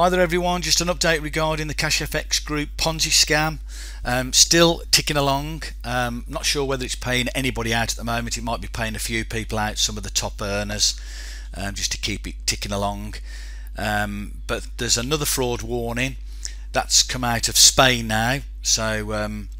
Hi there everyone, just an update regarding the CashFX Group Ponzi scam. Um, still ticking along, um, not sure whether it's paying anybody out at the moment, it might be paying a few people out, some of the top earners, um, just to keep it ticking along. Um, but there's another fraud warning that's come out of Spain now, so um,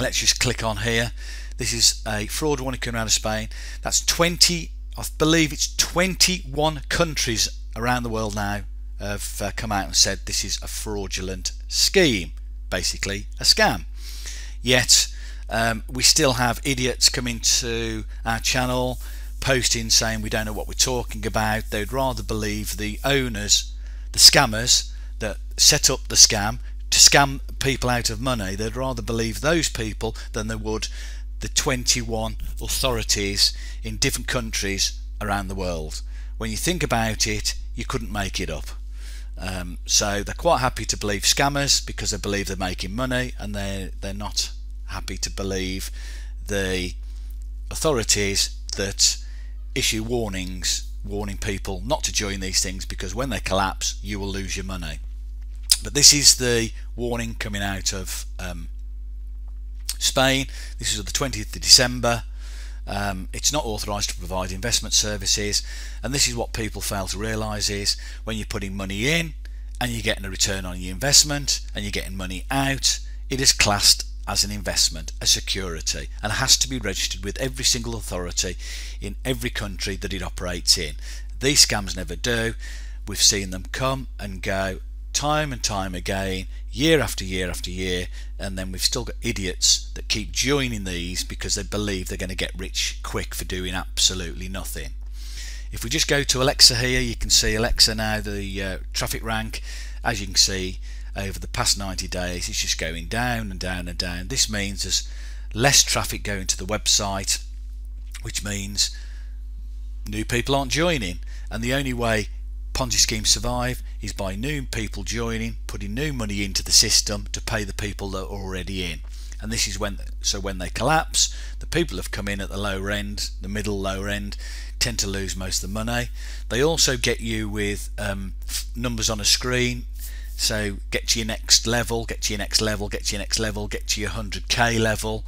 let's just click on here. This is a fraud warning coming out of Spain. That's 20, I believe it's 21 countries around the world now have uh, come out and said this is a fraudulent scheme, basically a scam. Yet um, we still have idiots coming to our channel posting saying we don't know what we're talking about. They'd rather believe the owners, the scammers that set up the scam to scam people out of money. They'd rather believe those people than they would the 21 authorities in different countries around the world. When you think about it, you couldn't make it up. Um, so they're quite happy to believe scammers because they believe they're making money, and they they're not happy to believe the authorities that issue warnings warning people not to join these things because when they collapse you will lose your money. But this is the warning coming out of um, Spain. This is the 20th of December um, it's not authorised to provide investment services and this is what people fail to realise is when you're putting money in and you're getting a return on your investment and you're getting money out it is classed as an investment, a security and has to be registered with every single authority in every country that it operates in. These scams never do. We've seen them come and go time and time again, year after year after year, and then we've still got idiots that keep joining these because they believe they're going to get rich quick for doing absolutely nothing. If we just go to Alexa here, you can see Alexa now, the uh, traffic rank, as you can see, over the past 90 days, it's just going down and down and down. This means there's less traffic going to the website, which means new people aren't joining. And the only way Ponzi schemes survive is by new people joining, putting new money into the system to pay the people that are already in. And this is when, so when they collapse, the people have come in at the lower end, the middle lower end, tend to lose most of the money. They also get you with um, numbers on a screen. So get to your next level, get to your next level, get to your next level, get to your 100k level,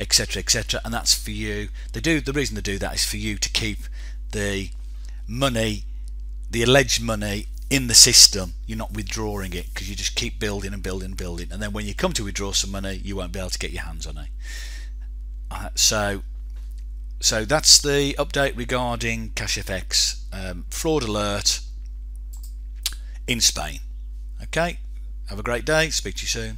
etc., etc. And that's for you. They do the reason they do that is for you to keep the money the alleged money in the system you're not withdrawing it because you just keep building and building and building and then when you come to withdraw some money you won't be able to get your hands on it. Uh, so so that's the update regarding CashFX um, fraud alert in Spain. Okay? Have a great day. Speak to you soon